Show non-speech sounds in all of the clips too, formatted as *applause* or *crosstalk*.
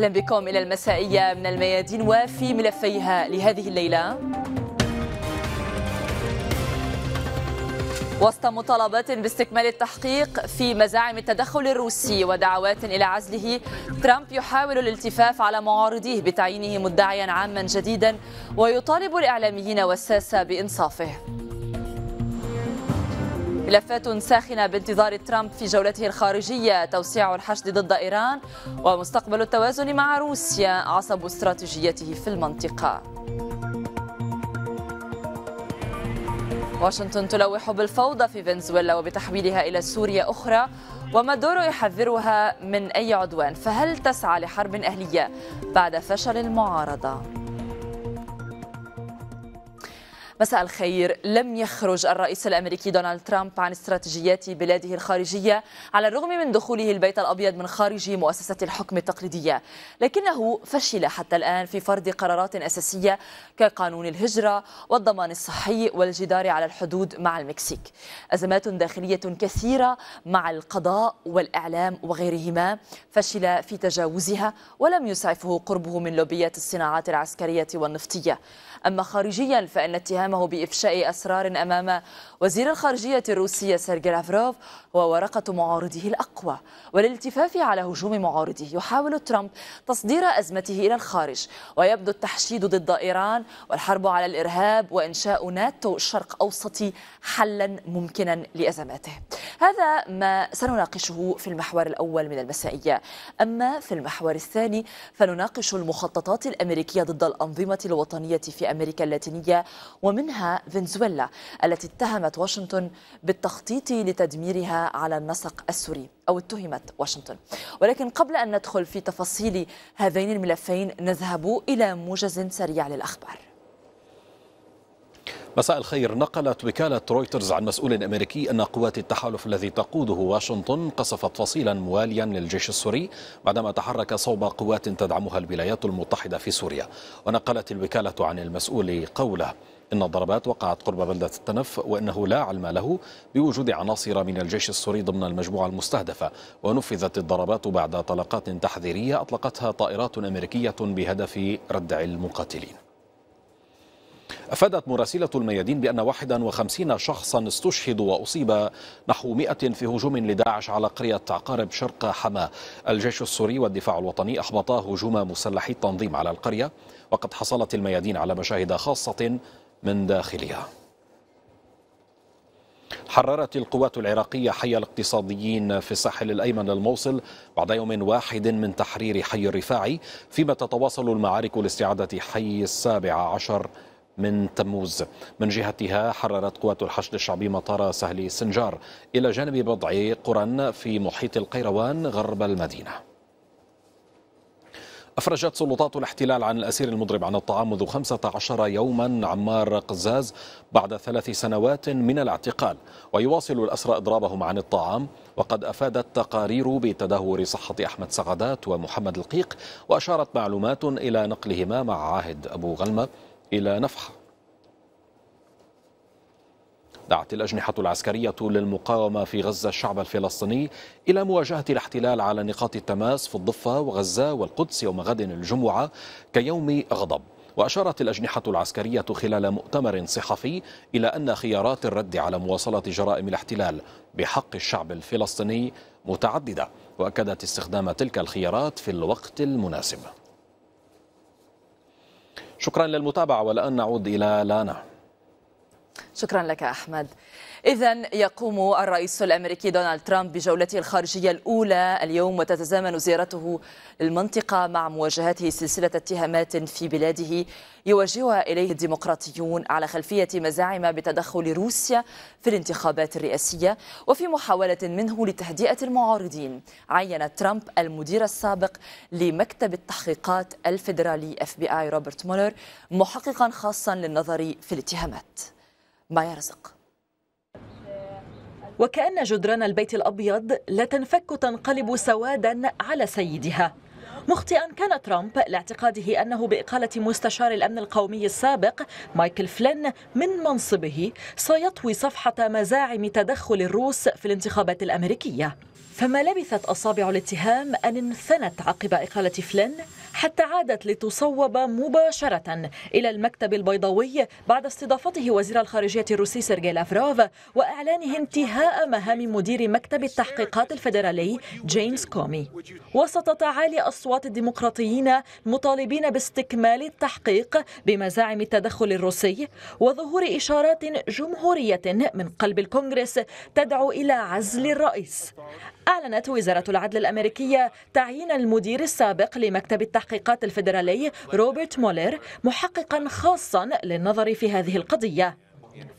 أهلا بكم إلى المسائية من الميادين وفي ملفيها لهذه الليلة. وسط مطالبات باستكمال التحقيق في مزاعم التدخل الروسي ودعوات إلى عزله ترامب يحاول الالتفاف على معارضيه بتعيينه مدعيا عاما جديدا ويطالب الإعلاميين والساسة بإنصافه. ملفات ساخنة بانتظار ترامب في جولته الخارجية توسيع الحشد ضد إيران ومستقبل التوازن مع روسيا عصب استراتيجيته في المنطقة واشنطن تلوح بالفوضى في فنزويلا وبتحويلها إلى سوريا أخرى ومادورو يحذرها من أي عدوان فهل تسعى لحرب أهلية بعد فشل المعارضة؟ مساء الخير. لم يخرج الرئيس الأمريكي دونالد ترامب عن استراتيجيات بلاده الخارجية على الرغم من دخوله البيت الأبيض من خارج مؤسسة الحكم التقليدية. لكنه فشل حتى الآن في فرض قرارات أساسية كقانون الهجرة والضمان الصحي والجدار على الحدود مع المكسيك. أزمات داخلية كثيرة مع القضاء والإعلام وغيرهما فشل في تجاوزها ولم يسعفه قربه من لوبيات الصناعات العسكرية والنفطية. أما خارجيا اتهام اتهامه بإفشاء أسرار أمام وزير الخارجية الروسي سيرجي لافروف هو ورقة معارضه الأقوى. والالتفاف على هجوم معارضه يحاول ترامب تصدير أزمته إلى الخارج ويبدو التحشيد ضد إيران والحرب على الإرهاب وإنشاء ناتو الشرق أوسطي حلا ممكنا لأزماته. هذا ما سنناقشه في المحور الأول من المسائية. أما في المحور الثاني فنناقش المخططات الأمريكية ضد الأنظمة الوطنية في أمريكا اللاتينية ومنها فنزويلا التي اتهمت واشنطن بالتخطيط لتدميرها على النسق السوري أو اتهمت واشنطن. ولكن قبل أن ندخل في تفاصيل هذين الملفين نذهب إلى موجز سريع للأخبار. مساء الخير. نقلت وكالة رويترز عن مسؤول أمريكي أن قوات التحالف الذي تقوده واشنطن قصفت فصيلا مواليا للجيش السوري بعدما تحرك صوب قوات تدعمها الولايات المتحدة في سوريا. ونقلت الوكالة عن المسؤول قوله إن الضربات وقعت قرب بلدة التنف وإنه لا علم له بوجود عناصر من الجيش السوري ضمن المجموعة المستهدفة. ونفذت الضربات بعد طلقات تحذيرية أطلقتها طائرات أمريكية بهدف ردع المقاتلين. أفادت مراسلة الميادين بأن 51 شخصا استشهدوا وأصيب نحو 100 في هجوم لداعش على قرية عقارب شرق حماة. الجيش السوري والدفاع الوطني أحبطا هجوم مسلحي التنظيم على القرية وقد حصلت الميادين على مشاهد خاصة من داخلها. حررت القوات العراقية حي الاقتصاديين في الساحل الأيمن للموصل بعد يوم واحد من تحرير حي الرفاعي فيما تتواصل المعارك لاستعادة حي السابع عشر من تموز. من جهتها حررت قوات الحشد الشعبي مطار سهل سنجار إلى جانب بضع قرى في محيط القيروان غرب المدينة. أفرجت سلطات الاحتلال عن الأسير المضرب عن الطعام منذ 15 يوما عمار قزاز بعد ثلاث سنوات من الاعتقال ويواصل الأسرى إضرابهم عن الطعام وقد أفادت تقارير بتدهور صحة أحمد سعدات ومحمد القيق وأشارت معلومات إلى نقلهما مع عاهد أبو غلمة. إلى نفحة دعت الأجنحة العسكرية للمقاومة في غزة الشعب الفلسطيني إلى مواجهة الاحتلال على نقاط التماس في الضفة وغزة والقدس يوم غد الجمعة كيوم غضب. وأشارت الأجنحة العسكرية خلال مؤتمر صحفي إلى أن خيارات الرد على مواصلة جرائم الاحتلال بحق الشعب الفلسطيني متعددة وأكدت استخدام تلك الخيارات في الوقت المناسب. شكرا للمتابعة والآن نعود إلى لانا. شكرا لك أحمد. إذا يقوم الرئيس الأمريكي دونالد ترامب بجولته الخارجية الأولى اليوم وتتزامن زيارته للمنطقة مع مواجهته سلسلة اتهامات في بلاده. يوجهها إليه الديمقراطيون على خلفية مزاعم بتدخل روسيا في الانتخابات الرئاسية وفي محاولة منه لتهدئة المعارضين. عين ترامب المدير السابق لمكتب التحقيقات الفيدرالي FBI روبرت مولر محققا خاصا للنظر في الاتهامات. ما يرزق وكأن جدران البيت الأبيض لا تنفك تنقلب سوادا على سيدها. مخطئا كان ترامب لاعتقاده أنه بإقالة مستشار الأمن القومي السابق مايكل فلين من منصبه سيطوي صفحة مزاعم تدخل الروس في الانتخابات الأمريكية. فما لبثت أصابع الاتهام أن انثنت عقب إقالة فلين؟ حتى عادت لتصوب مباشرة إلى المكتب البيضاوي بعد استضافته وزير الخارجية الروسي سيرجي لافروف وإعلانه انتهاء مهام مدير مكتب التحقيقات الفيدرالي جيمس كومي. وسط تعالي أصوات الديمقراطيين المطالبين باستكمال التحقيق بمزاعم التدخل الروسي وظهور إشارات جمهورية من قلب الكونغرس تدعو إلى عزل الرئيس. أعلنت وزارة العدل الأمريكية تعيين المدير السابق لمكتب التحقيقات الفيدرالي روبرت مولر محققا خاصا للنظر في هذه القضية.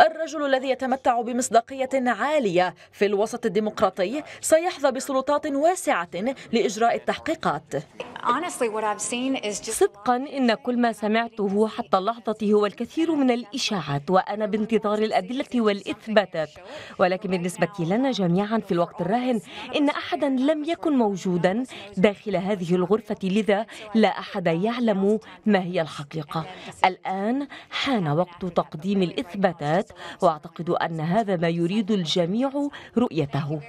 الرجل الذي يتمتع بمصداقية عالية في الوسط الديمقراطي سيحظى بسلطات واسعة لإجراء التحقيقات. صدقا إن كل ما سمعته حتى اللحظة هو الكثير من الإشاعات وأنا بانتظار الأدلة والإثباتات ولكن بالنسبة لنا جميعا في الوقت الراهن إن أحدا لم يكن موجودا داخل هذه الغرفة لذا لا أحد يعلم ما هي الحقيقة. الآن حان وقت تقديم الإثباتات وأعتقد أن هذا ما يريد الجميع رؤيته.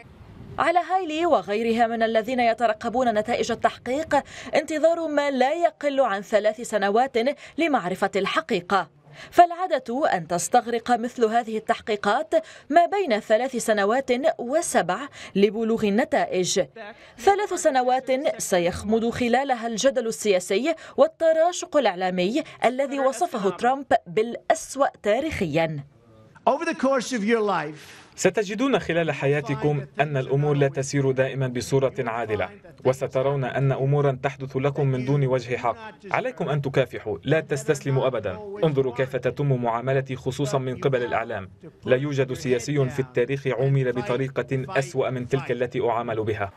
على هايلي وغيرها من الذين يترقبون نتائج التحقيق انتظار ما لا يقل عن ثلاث سنوات لمعرفة الحقيقة. فالعادة أن تستغرق مثل هذه التحقيقات ما بين ثلاث سنوات وسبع لبلوغ النتائج. ثلاث سنوات سيخمد خلالها الجدل السياسي والتراشق الإعلامي الذي وصفه ترامب بالأسوأ تاريخياً. Over the course of your life, ستجدون خلال حياتكم أن الأمور لا تسير دائما بصورة عادلة وسترون أن أمورا تحدث لكم من دون وجه حق عليكم أن تكافحوا لا تستسلموا أبدا. انظروا كيف تتم معاملتي خصوصا من قبل الإعلام. لا يوجد سياسي في التاريخ عومل بطريقة أسوأ من تلك التي أعامل بها.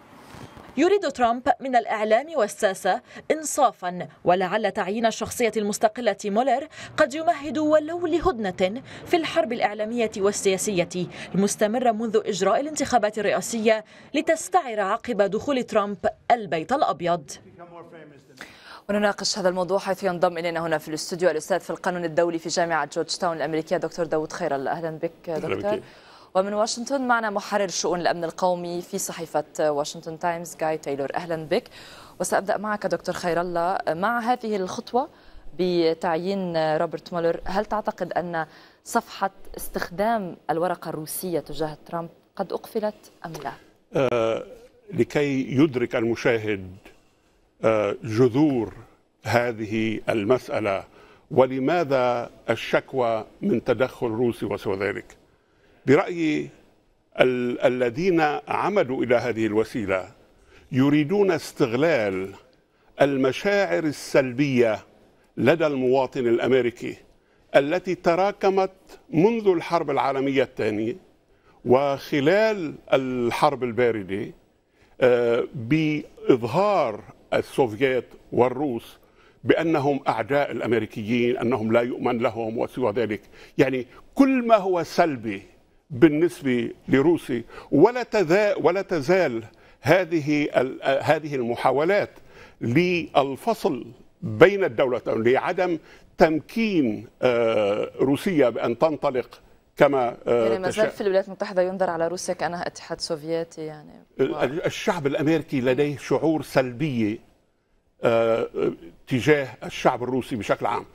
يريد ترامب من الإعلام والساسة إنصافا ولعل تعيين الشخصية المستقلة مولر قد يمهد ولو لهدنة في الحرب الإعلامية والسياسية المستمرة منذ إجراء الانتخابات الرئاسية لتستعر عقب دخول ترامب البيت الأبيض. ونناقش هذا الموضوع حيث ينضم إلينا هنا في الاستوديو الأستاذ في القانون الدولي في جامعة جورج تاون الأمريكية دكتور داود خير الله. أهلا بك دكتور. ومن واشنطن معنا محرر شؤون الأمن القومي في صحيفة واشنطن تايمز جاي تايلور. أهلا بك. وسأبدأ معك دكتور خير الله مع هذه الخطوة بتعيين روبرت مولر. هل تعتقد أن صفحة استخدام الورقة الروسية تجاه ترامب قد أقفلت أم لا؟ آه لكي يدرك المشاهد آه جذور هذه المسألة ولماذا الشكوى من تدخل روسي وسوى ذلك؟ برايي ال الذين عمدوا إلى هذه الوسيلة يريدون استغلال المشاعر السلبية لدى المواطن الأمريكي التي تراكمت منذ الحرب العالمية الثانية وخلال الحرب الباردة بإظهار السوفييت والروس بأنهم أعداء الأمريكيين أنهم لا يؤمن لهم وسوى ذلك. يعني كل ما هو سلبي بالنسبة لروسي. ولا تزال ولا تزال هذه هذه المحاولات للفصل بين الدولتين لعدم تمكين روسيا بأن تنطلق كما يعني ما زال في الولايات المتحدة ينظر على روسيا كأنها اتحاد سوفيتي يعني. الشعب الأمريكي لديه شعور سلبيه تجاه الشعب الروسي بشكل عام.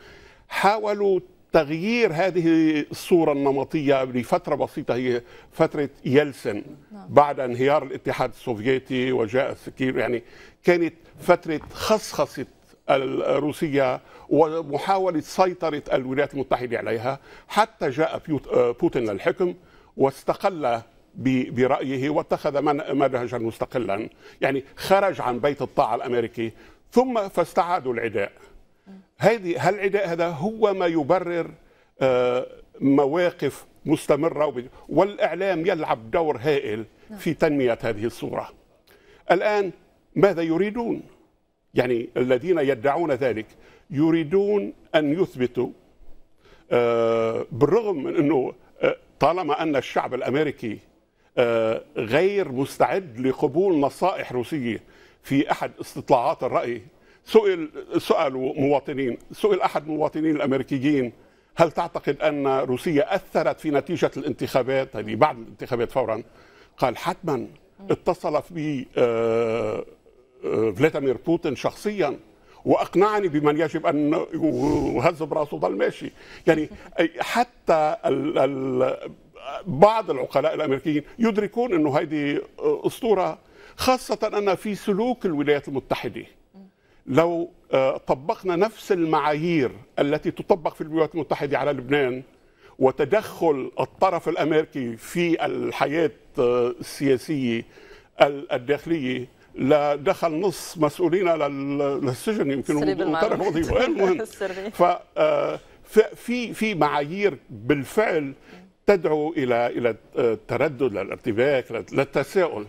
حاولوا تغيير هذه الصورة النمطية لفترة بسيطة هي فترة يلسن بعد انهيار الاتحاد السوفيتي وجاء السكير يعني كانت فترة خصخصة الروسية ومحاولة سيطرة الولايات المتحدة عليها. حتى جاء بوتين للحكم واستقل برأيه واتخذ منهجا مستقلا يعني خرج عن بيت الطاعة الأمريكي ثم فاستعادوا العداء. هذه هالعداء هذا هو ما يبرر مواقف مستمرة والإعلام يلعب دور هائل في تنمية هذه الصورة الآن ماذا يريدون؟ يعني الذين يدعون ذلك يريدون أن يثبتوا بالرغم من أنه طالما أن الشعب الأمريكي غير مستعد لقبول نصائح روسية في أحد استطلاعات الرأي سئل سالوا مواطنين سئل أحد المواطنين الأمريكيين هل تعتقد أن روسيا أثرت في نتيجة الانتخابات؟ هذه بعد الانتخابات فورا. قال حتما. اتصل بي آه، آه، فلاديمير بوتين شخصيا وأقنعني بمن يجب أن وهز براسه ضل ماشي. يعني حتى ال ال بعض العقلاء الأمريكيين يدركون إنه هذه أسطورة خاصة أن في سلوك الولايات المتحدة. لو آه، طبقنا نفس المعايير التي تطبق في الولايات المتحدة على لبنان وتدخل الطرف الأمريكي في الحياة آه، السياسية الداخلية لدخل نص مسؤولين للسجن يمكن وترك وظيفة. المهم *laughs* في في معايير بالفعل تدعو إلى إلى التردد للارتباك للتساؤل.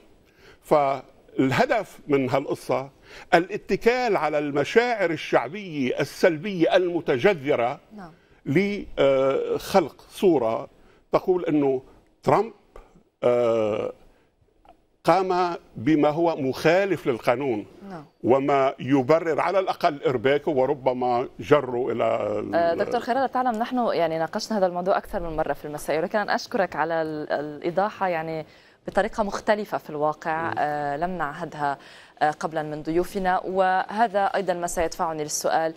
فالهدف من هالقصة الاتكال على المشاعر الشعبية السلبية المتجذرة نعم. لخلق صورة تقول إنه ترامب آه، قام بما هو مخالف للقانون نعم. وما يبرر على الأقل إرباكه وربما جره إلى آه، دكتور خير الله تعلم نحن يعني ناقشنا هذا الموضوع أكثر من مرة في المساء ولكن أشكرك على الإيضاحة يعني بطريقة مختلفة في الواقع آه، لم نعهدها آه، قبلا من ضيوفنا وهذا أيضا ما سيدفعني للسؤال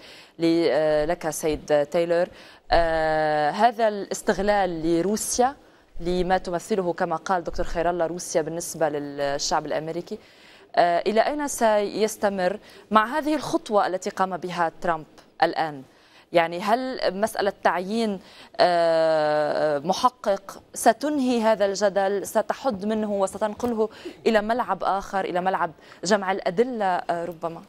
لك سيد تايلور. هذا الاستغلال لروسيا لما تمثله كما قال دكتور خير الله روسيا بالنسبة للشعب الأمريكي. آه، إلى أين سيستمر مع هذه الخطوة التي قام بها ترامب الآن؟ يعني هل مسألة تعيين آه، محقق ستنهي هذا الجدل ستحد منه وستنقله إلى ملعب آخر إلى ملعب جمع الأدلة آه، ربما؟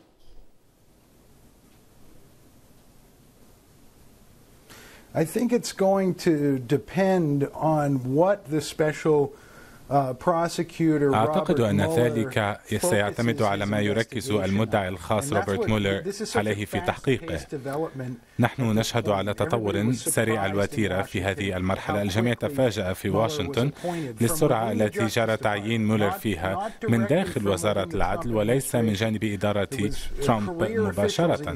I think it's going to depend on what the special Uh, أعتقد أن ذلك سيعتمد على ما يركز المدعي الخاص روبرت مولر عليه في تحقيقه. نحن نشهد على تطور سريع الوتيرة في هذه المرحلة. الجميع تفاجأ في واشنطن للسرعة التي جرى تعيين مولر فيها من داخل وزارة العدل وليس من جانب إدارة ترامب مباشرة.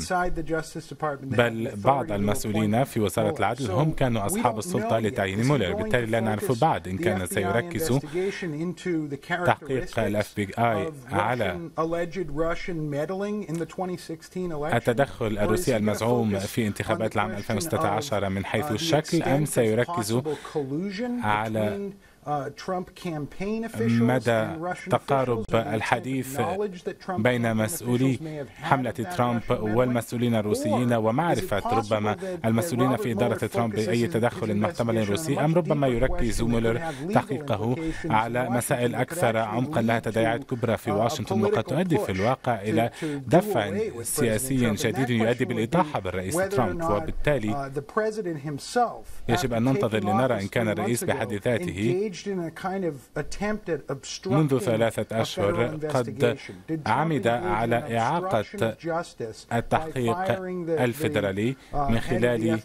بل بعض المسؤولين في وزارة العدل هم كانوا أصحاب السلطة لتعيين مولر. بالتالي لا نعرف بعد إن كان سيركز تحقيق الاف بي اي على التدخل الروسي المزعوم في انتخابات العام 2016 من حيث الشكل أم سيركز على مدى تقارب الحديث بين مسؤولي حملة ترامب والمسؤولين الروسيين ومعرفة ربما المسؤولين في إدارة ترامب بأي تدخل محتمل روسي أم ربما يركز مولر تحقيقه على مسائل أكثر عمقا لها تداعيات كبرى في واشنطن وقد تؤدي في الواقع إلى دفع سياسي جديد يؤدي بالإطاحة بالرئيس ترامب. وبالتالي يجب أن ننتظر لنرى إن كان الرئيس بحد ذاته منذ ثلاثة أشهر قد عمد على إعاقة التحقيق الفيدرالي uh, من خلال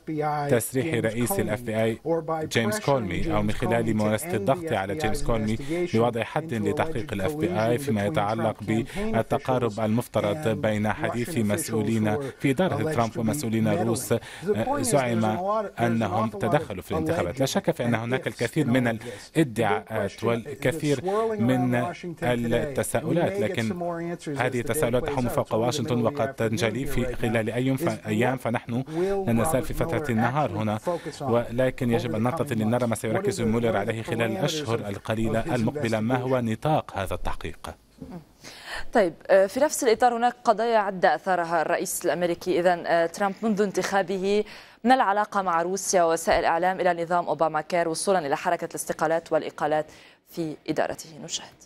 تسريح رئيس الاف بي اي جيمس كومي أو من خلال ممارسه الضغط على جيمس كومي لوضع حد لتحقيق الاف بي اي فيما يتعلق بالتقارب المفترض بين حديث مسؤولين في اداره ترامب ومسؤولين روس زعم أنهم تدخلوا في الانتخابات. لا شك في ان هناك الكثير من الادعاءات والكثير من التساؤلات. لكن هذه التساؤلات تحوم فوق واشنطن وقد تنجلي في خلال أيام فنحن لا نزال في فترة النهار هنا. ولكن يجب أن ننتظر لنرى ما سيركز مولر عليه خلال الأشهر القليلة المقبلة. ما هو نطاق هذا التحقيق؟ طيب آه، في نفس الإطار هناك قضايا عدة أثارها الرئيس الأمريكي. إذا آه، ترامب منذ انتخابه من العلاقة مع روسيا ووسائل الإعلام إلى نظام أوباما كير وصولا إلى حركة الاستقالات والإقالات في إدارته. نشاهد.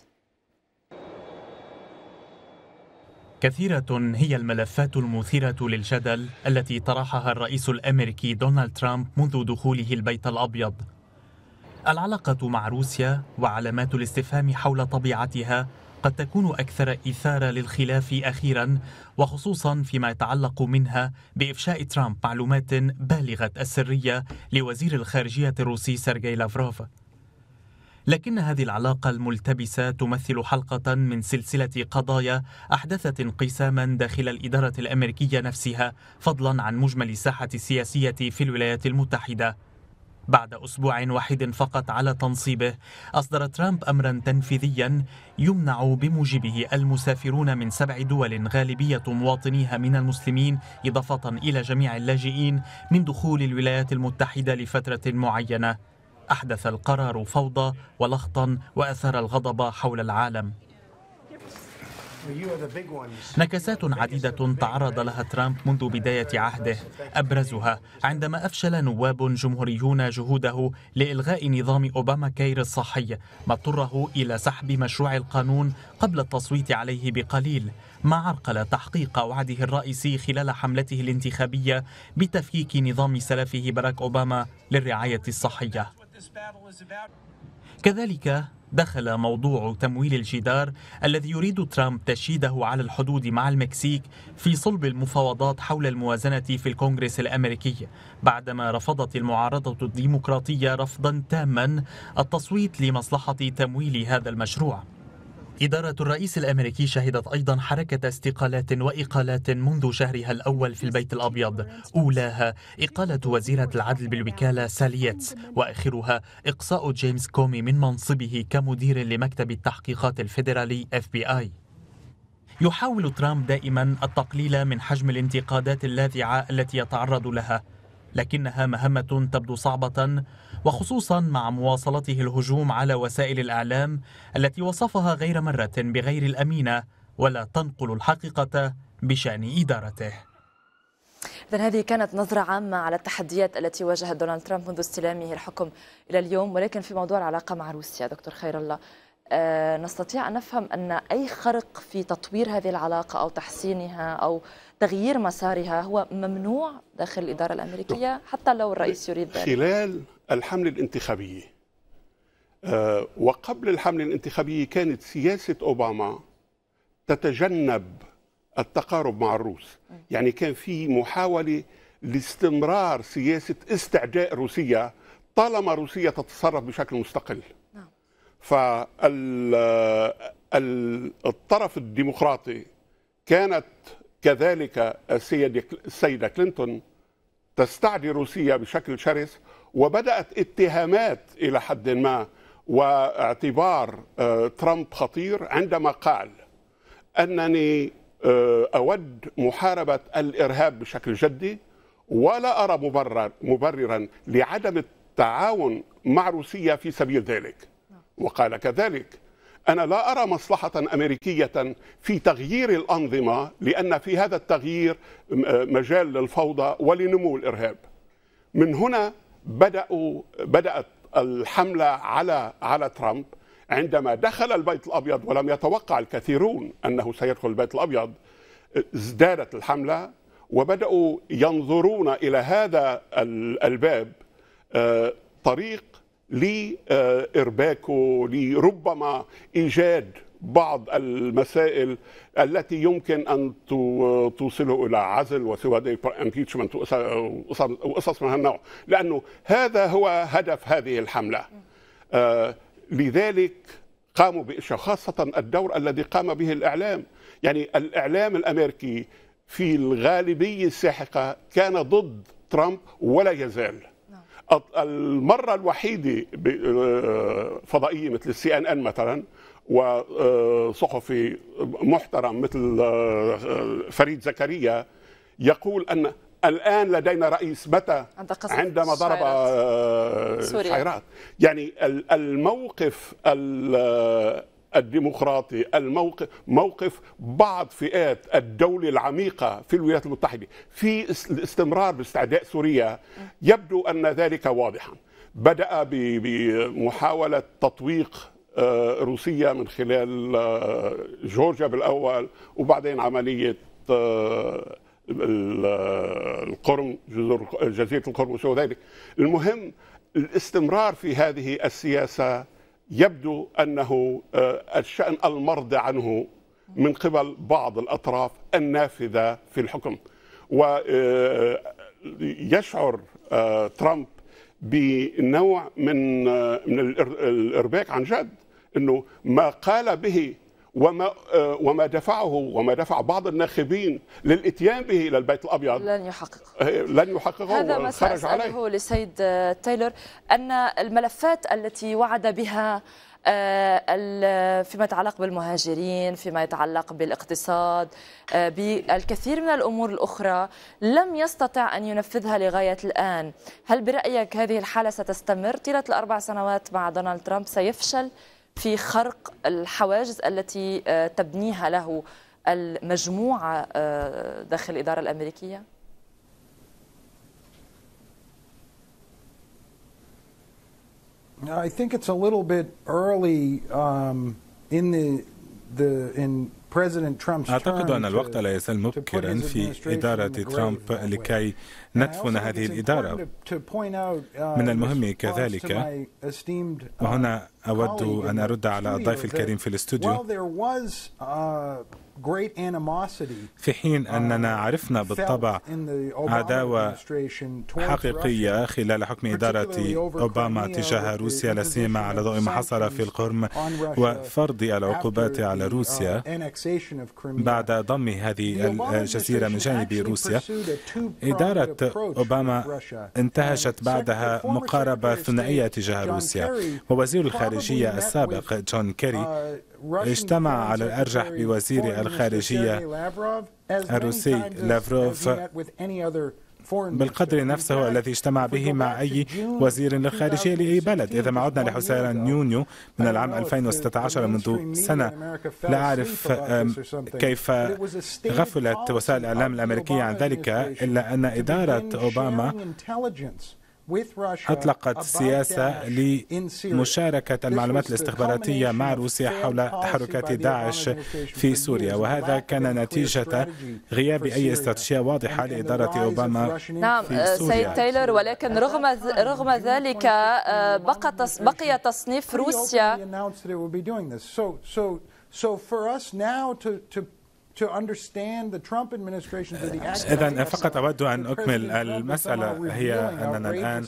كثيرة هي الملفات المثيرة للجدل التي طرحها الرئيس الأمريكي دونالد ترامب منذ دخوله البيت الأبيض. العلاقة مع روسيا وعلامات الاستفهام حول طبيعتها قد تكون أكثر إثارة للخلاف أخيرا وخصوصا فيما يتعلق منها بإفشاء ترامب معلومات بالغة السرية لوزير الخارجية الروسي سيرجي لافروف. لكن هذه العلاقة الملتبسة تمثل حلقة من سلسلة قضايا أحدثت انقساما داخل الإدارة الأمريكية نفسها فضلا عن مجمل الساحة السياسية في الولايات المتحدة. بعد أسبوع واحد فقط على تنصيبه أصدر ترامب أمرا تنفيذيا يمنع بموجبه المسافرون من سبع دول غالبية مواطنيها من المسلمين إضافة إلى جميع اللاجئين من دخول الولايات المتحدة لفترة معينة. أحدث القرار فوضى ولغطا وأثار الغضب حول العالم. نكسات عديدة تعرض لها ترامب منذ بداية عهده. أبرزها عندما أفشل نواب جمهوريون جهوده لإلغاء نظام أوباما كير الصحي ما اضطره إلى سحب مشروع القانون قبل التصويت عليه بقليل ما عرقل تحقيق وعده الرئيسي خلال حملته الانتخابية بتفكيك نظام سلفه باراك أوباما للرعاية الصحية. كذلك دخل موضوع تمويل الجدار الذي يريد ترامب تشييده على الحدود مع المكسيك في صلب المفاوضات حول الموازنة في الكونغرس الأمريكي بعدما رفضت المعارضة الديمقراطية رفضا تاما التصويت لمصلحة تمويل هذا المشروع. إدارة الرئيس الأمريكي شهدت أيضا حركة استقالات وإقالات منذ شهرها الأول في البيت الأبيض. أولاها إقالة وزيرة العدل بالوكالة سالي ييتس وآخرها إقصاء جيمس كومي من منصبه كمدير لمكتب التحقيقات الفيدرالي FBI يحاول ترامب دائما التقليل من حجم الانتقادات اللاذعة التي يتعرض لها لكنها مهمة تبدو صعبة وخصوصا مع مواصلته الهجوم على وسائل الإعلام التي وصفها غير مرة بغير الأمينة ولا تنقل الحقيقة بشأن إدارته. إذا هذه كانت نظرة عامة على التحديات التي واجهت دونالد ترامب منذ استلامه الحكم إلى اليوم ولكن في موضوع العلاقة مع روسيا دكتور خير الله أه نستطيع أن نفهم أن أي خرق في تطوير هذه العلاقة أو تحسينها أو تغيير مسارها هو ممنوع داخل الإدارة الأمريكية حتى لو الرئيس يريد ذلك؟ خلال الحملة الانتخابية أه وقبل الحملة الانتخابية كانت سياسة أوباما تتجنب التقارب مع الروس. يعني كان في محاولة لاستمرار سياسة استعداء روسيا طالما روسيا تتصرف بشكل مستقل. فالطرف الديمقراطي كانت كذلك السيدة كلينتون تستعدي روسيا بشكل شرس وبدأت اتهامات إلى حد ما واعتبار ترامب خطير عندما قال أنني أود محاربة الإرهاب بشكل جدي ولا أرى مبرر مبررا لعدم التعاون مع روسيا في سبيل ذلك. وقال كذلك أنا لا أرى مصلحة أمريكية في تغيير الأنظمة لأن في هذا التغيير مجال للفوضى ولنمو الإرهاب. من هنا بدأوا بدأت الحملة على على ترامب. عندما دخل البيت الأبيض ولم يتوقع الكثيرون أنه سيدخل البيت الأبيض ازدادت الحملة وبدأوا ينظرون إلى هذا الباب طريق لإرباكه لربما إيجاد بعض المسائل التي يمكن أن توصله إلى عزل وسوى ذلك impeachment وقصص من هالنوع. لأنه هذا هو هدف هذه الحملة. لذلك قاموا بإشياء خاصة الدور الذي قام به الإعلام. يعني الإعلام الأمريكي في الغالبية الساحقة كان ضد ترامب ولا يزال. المرة الوحيدة فضائية مثل السي إن إن مثلا وصحفي محترم مثل فريد زكريا يقول أن الآن لدينا رئيس متى؟ عندما ضرب الشعيرات يعني الموقف الديمقراطي الموقف موقف بعض فئات الدولة العميقة في الولايات المتحدة في الاستمرار باستعداء سوريا يبدو أن ذلك واضحا. بدأ بمحاولة تطويق روسيا من خلال جورجيا بالأول وبعدين عملية القرم جزيرة القرم وسوى ذلك. المهم الاستمرار في هذه السياسة يبدو أنه الشأن المرضى عنه من قبل بعض الأطراف النافذة في الحكم. ويشعر ترامب بنوع من من الإرباك عن جد إنه ما قال به وما وما دفعه وما دفع بعض الناخبين للإتيان به إلى البيت الأبيض. لن يحقق لن يحققه هذا ما خرج عليه. لسيد تايلور أن الملفات التي وعد بها فيما يتعلق بالمهاجرين فيما يتعلق بالاقتصاد آه، بالكثير من الأمور الأخرى لم يستطع أن ينفذها لغاية الآن هل برأيك هذه الحالة ستستمر طيلة الأربع سنوات مع دونالد ترامب سيفشل في خرق الحواجز التي آه، تبنيها له المجموعة داخل الإدارة الأمريكية؟ I think it's a little bit early um, in the the in أعتقد أن الوقت لا يزال مبكرا في إدارة ترامب لكي ندفن هذه الإدارة. من uh, المهم كذلك وهنا أود أن أرد على الضيف الكريم في الاستوديو. في حين أننا uh, عرفنا بالطبع عداوة حقيقية خلال حكم إدارة أوباما تجاه روسيا لا سيما على ضوء ما حصل في القرم وفرض العقوبات على روسيا uh, بعد ضم هذه الجزيرة من جانب روسيا. إدارة أوباما انتهجت بعدها مقاربة ثنائية تجاه روسيا. ووزير الخارجية السابق جون كيري اجتمع على الأرجح بوزير الخارجية الروسي لافروف بالقدر نفسه الذي اجتمع به مع أي وزير للخارجية لأي بلد. إذا ما عدنا لحسين يونيو من العام 2016 منذ سنة لا أعرف كيف غفلت وسائل الإعلام الأمريكية عن ذلك إلا أن إدارة أوباما أطلقت سياسة لمشاركة المعلومات الاستخباراتية مع روسيا حول تحركات داعش في سوريا. وهذا كان نتيجة غياب أي استراتيجية واضحة لإدارة أوباما نعم في سوريا. سيد تايلور ولكن رغم رغم ذلك آه، بقى بقي تصنيف روسيا إذا فقط أود أن أكمل المسألة. هي أننا الآن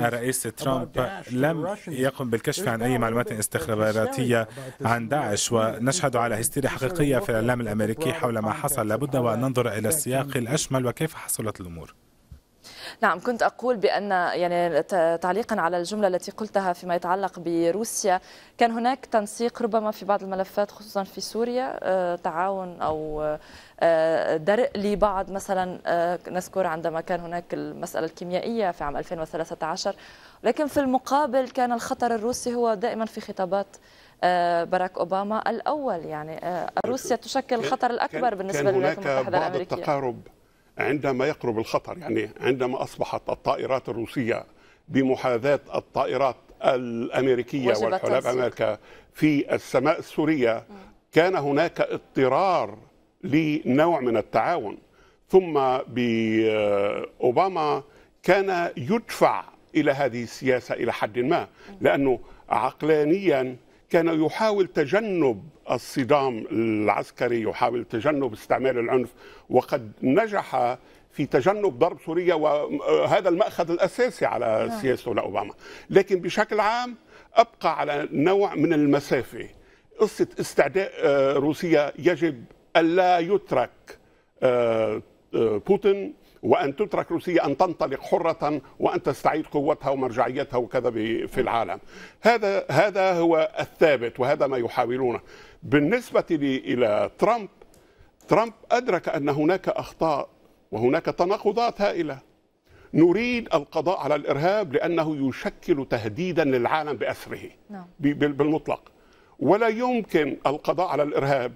الرئيس ترامب لم يقم بالكشف عن أي معلومات استخباراتية عن داعش. ونشهد على هستيريا حقيقية في الإعلام الأمريكي حول ما حصل. لابد وأن ننظر إلى السياق الأشمل وكيف حصلت الأمور. نعم كنت أقول بأن يعني تعليقا على الجملة التي قلتها فيما يتعلق بروسيا كان هناك تنسيق ربما في بعض الملفات خصوصا في سوريا آه، تعاون أو آه، درء لبعض مثلا آه، نذكر عندما كان هناك المسألة الكيميائية في عام 2013 لكن في المقابل كان الخطر الروسي هو دائما في خطابات باراك أوباما الأول. يعني روسيا تشكل الخطر الأكبر بالنسبة للولايات المتحدة الأمريكية. التقارب. عندما يقرب الخطر يعني عندما أصبحت الطائرات الروسية بمحاذاة الطائرات الأمريكية والحلف أمريكا في السماء السورية كان هناك اضطرار لنوع من التعاون. ثم بأوباما كان يدفع إلى هذه السياسة إلى حد ما لأنه عقلانيا كان يحاول تجنب الصدام العسكري يحاول تجنب استعمال العنف وقد نجح في تجنب ضرب سوريا وهذا المأخذ الأساسي على نعم. سياسته لأوباما لكن بشكل عام أبقى على نوع من المسافة قصة استعداء آه، روسيا يجب ألا يترك آه، آه، بوتين وأن تترك روسيا أن تنطلق حرة وأن تستعيد قوتها ومرجعيتها وكذا في العالم. هذا هذا هو الثابت وهذا ما يحاولونه. بالنسبة إلى ترامب ترامب أدرك أن هناك أخطاء وهناك تناقضات هائلة. نريد القضاء على الإرهاب لأنه يشكل تهديدا للعالم بأسره نعم. بالمطلق. ولا يمكن القضاء على الإرهاب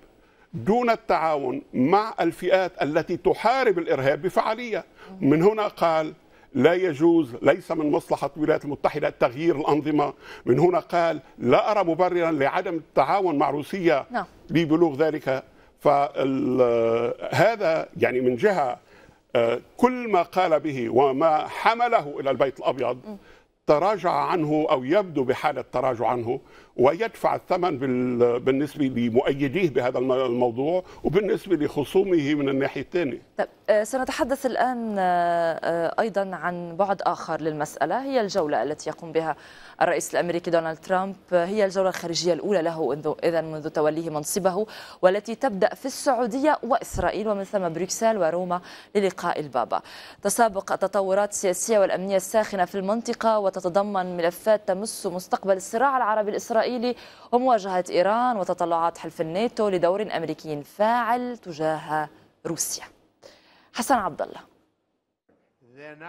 دون التعاون مع الفئات التي تحارب الإرهاب بفعالية. من هنا قال لا يجوز ليس من مصلحة الولايات المتحدة تغيير الأنظمة. من هنا قال لا أرى مبررا لعدم التعاون مع روسيا نعم. لبلوغ ذلك. فهذا يعني من جهة آه، كل ما قال به وما حمله إلى البيت الأبيض تراجع عنه أو يبدو بحالة تراجع عنه. ويدفع الثمن بالنسبة لمؤيديه بهذا الموضوع وبالنسبة لخصومه من الناحية الثانية. طيب آه، سنتحدث الآن آه، أيضا عن بعد آخر للمسألة هي الجولة التي يقوم بها الرئيس الأمريكي دونالد ترامب هي الجولة الخارجية الأولى له إذا منذ توليه منصبه والتي تبدأ في السعودية وإسرائيل ومن ثم بروكسل وروما للقاء البابا تسابق التطورات السياسية والأمنية الساخنة في المنطقة وتتضمن ملفات تمس مستقبل الصراع العربي الإسرائيلي ومواجهة إيران وتطلعات حلف الناتو لدور أمريكي فاعل تجاه روسيا. حسن عبد الله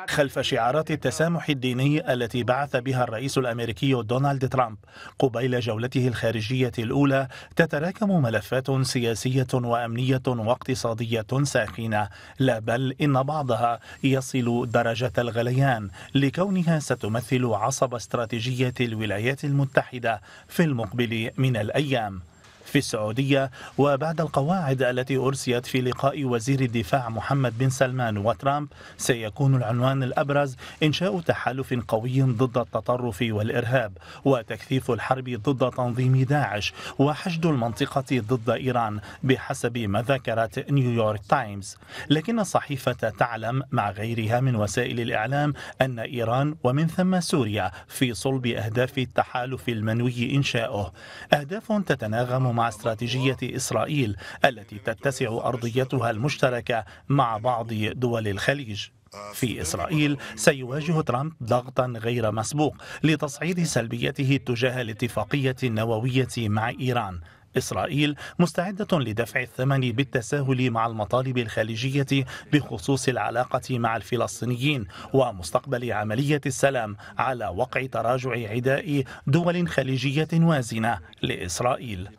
خلف شعارات التسامح الديني التي بعث بها الرئيس الأمريكي دونالد ترامب قبيل جولته الخارجية الأولى تتراكم ملفات سياسية وأمنية واقتصادية ساخنة. لا بل إن بعضها يصل درجة الغليان لكونها ستمثل عصب استراتيجية الولايات المتحدة في المقبل من الأيام. في السعودية وبعد القواعد التي أرسيت في لقاء وزير الدفاع محمد بن سلمان وترامب سيكون العنوان الأبرز إنشاء تحالف قوي ضد التطرف والإرهاب وتكثيف الحرب ضد تنظيم داعش وحشد المنطقة ضد إيران بحسب ما ذكرت نيويورك تايمز. لكن الصحيفة تعلم مع غيرها من وسائل الإعلام أن إيران ومن ثم سوريا في صلب أهداف التحالف المنوي إنشاؤه. أهداف تتناغم مع استراتيجية إسرائيل التي تتسع أرضيتها المشتركة مع بعض دول الخليج. في إسرائيل سيواجه ترامب ضغطا غير مسبوق لتصعيد سلبيته تجاه الاتفاقية النووية مع إيران. إسرائيل مستعدة لدفع الثمن بالتساهل مع المطالب الخليجية بخصوص العلاقة مع الفلسطينيين ومستقبل عملية السلام على وقع تراجع عداء دول خليجية وازنة لإسرائيل.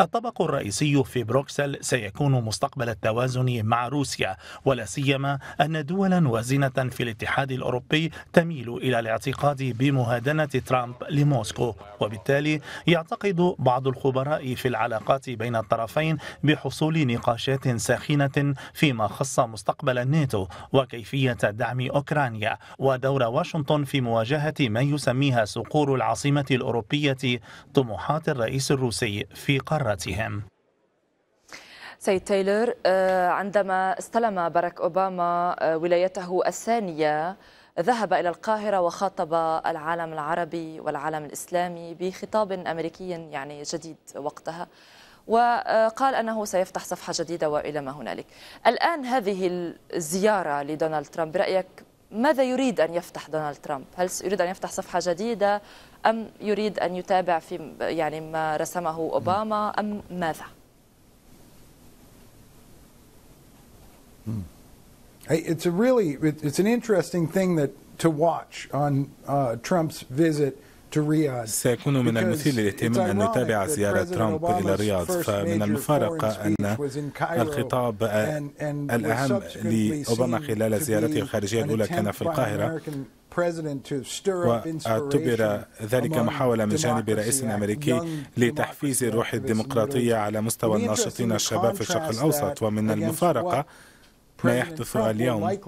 الطبق الرئيسي في بروكسل سيكون مستقبل التوازن مع روسيا ولا سيما أن دولا وازنه في الاتحاد الأوروبي تميل إلى الاعتقاد بمهادنة ترامب لموسكو. وبالتالي يعتقد بعض الخبراء في العلاقات بين الطرفين بحصول نقاشات ساخنة فيما خص مستقبل الناتو وكيفية دعم أوكرانيا. ودور واشنطن في مواجهة ما يسميها صقور العاصمة الأوروبية طموحات الرئيس الروسي في قارتهم سيد تايلور آه، عندما استلم باراك أوباما آه، ولايته الثانية ذهب إلى القاهرة وخاطب العالم العربي والعالم الإسلامي بخطاب أمريكي يعني جديد وقتها وقال أنه سيفتح صفحة جديدة وإلى ما هنالك. الآن هذه الزيارة لدونالد ترامب برأيك ماذا يريد أن يفتح دونالد ترامب؟ هل يريد أن يفتح صفحة جديدة أم يريد أن يتابع في يعني ما رسمه أوباما أم ماذا؟ It's a really it's an interesting thing that to watch on uh, Trump's visit سيكون من المثير للاهتمام أن نتابع زيارة ترامب إلى الرياض فمن المفارقة أن الخطاب الأهم لأوباما خلال زيارته الخارجية الأولى كان في القاهرة واعتبر ذلك محاولة من جانب رئيس أمريكي لتحفيز روح الديمقراطية على مستوى الناشطين الشباب في الشرق الأوسط. ومن المفارقة ما يحدث اليوم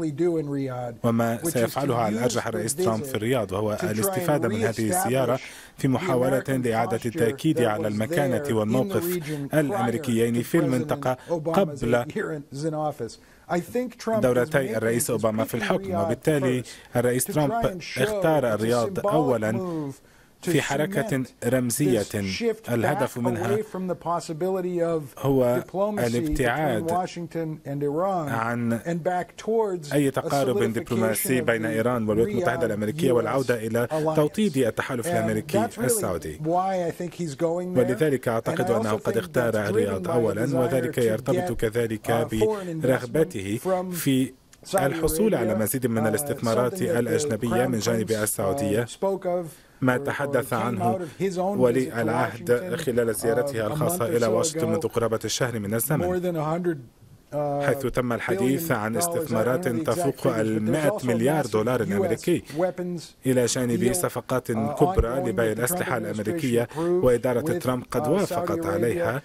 وما سيفعله على الأرجح الرئيس ترامب في الرياض وهو الاستفادة من هذه الزيارة في محاولة لإعادة التأكيد على المكانة والموقف الأمريكيين في المنطقة قبل دورتي الرئيس أوباما في الحكم وبالتالي الرئيس ترامب اختار الرياض أولا في حركة رمزية. الهدف منها هو الابتعاد عن أي تقارب دبلوماسي بين إيران والولايات المتحدة الأمريكية والعودة إلى توطيد التحالف الأمريكي السعودي. ولذلك أعتقد أنه قد اختار الرياض أولا وذلك يرتبط كذلك برغبته في الحصول على مزيد من الاستثمارات الأجنبية من جانب السعودية. ما تحدث عنه ولي العهد خلال زيارته الخاصة إلى واشنطن منذ قرابة الشهر من الزمن. حيث تم الحديث عن استثمارات تفوق المائة مليار دولار أمريكي إلى جانب صفقات كبرى لبيع الأسلحة الأمريكية وإدارة ترامب قد وافقت عليها.